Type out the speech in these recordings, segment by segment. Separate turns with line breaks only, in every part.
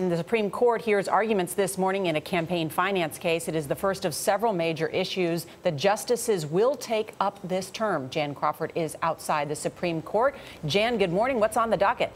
And the Supreme Court hears arguments this morning in a campaign finance case. It is the first of several major issues the justices will take up this term. Jan Crawford is outside the Supreme Court. Jan, good morning. What's on the docket?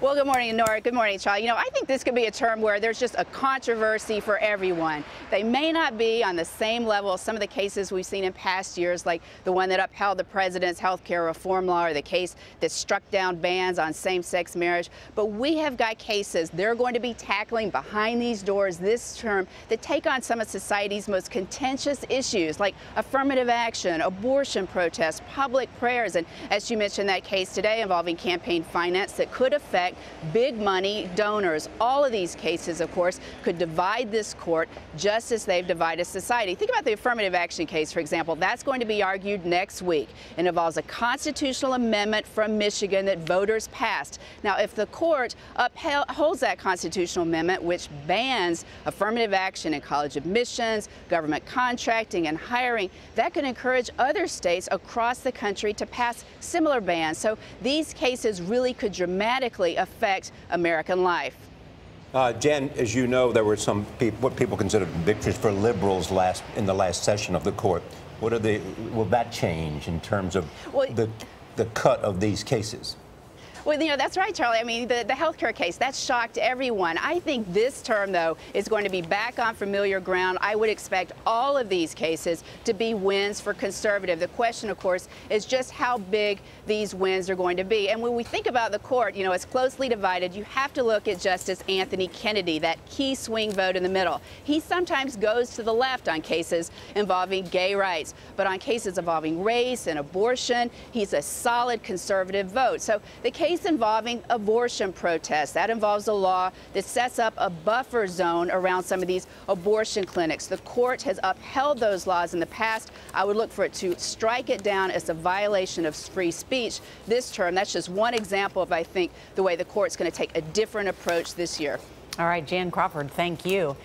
Well, good morning, Nora. Good morning, Charlie. You know, I think this could be a term where there's just a controversy for everyone. They may not be on the same level as some of the cases we've seen in past years, like the one that upheld the president's health care reform law or the case that struck down bans on same-sex marriage. But we have got cases they're going to be tackling behind these doors this term that take on some of society's most contentious issues, like affirmative action, abortion protests, public prayers, and as you mentioned, that case today involving campaign finance that could affect big money donors. All of these cases, of course, could divide this court just as they've divided society. Think about the affirmative action case, for example. That's going to be argued next week. It involves a constitutional amendment from Michigan that voters passed. Now, if the court upholds that constitutional amendment, which bans affirmative action in college admissions, government contracting, and hiring, that could encourage other states across the country to pass similar bans. So these cases really could dramatically affect American life.
Uh, Jan, as you know, there were some people, what people considered victories for liberals last in the last session of the court. What are the will that change in terms of well, the the cut of these cases?
Well, you know, that's right, Charlie. I mean, the, the healthcare case, that shocked everyone. I think this term, though, is going to be back on familiar ground. I would expect all of these cases to be wins for conservative. The question, of course, is just how big these wins are going to be. And when we think about the court, you know, it's closely divided. You have to look at Justice Anthony Kennedy, that key swing vote in the middle. He sometimes goes to the left on cases involving gay rights, but on cases involving race and abortion, he's a solid conservative vote. So the case case involving abortion protests. That involves a law that sets up a buffer zone around some of these abortion clinics. The court has upheld those laws in the past. I would look for it to strike it down as a violation of free speech this term. That's just one example of, I think, the way the court's going to take a different approach this year.
All right, Jan Crawford, thank you.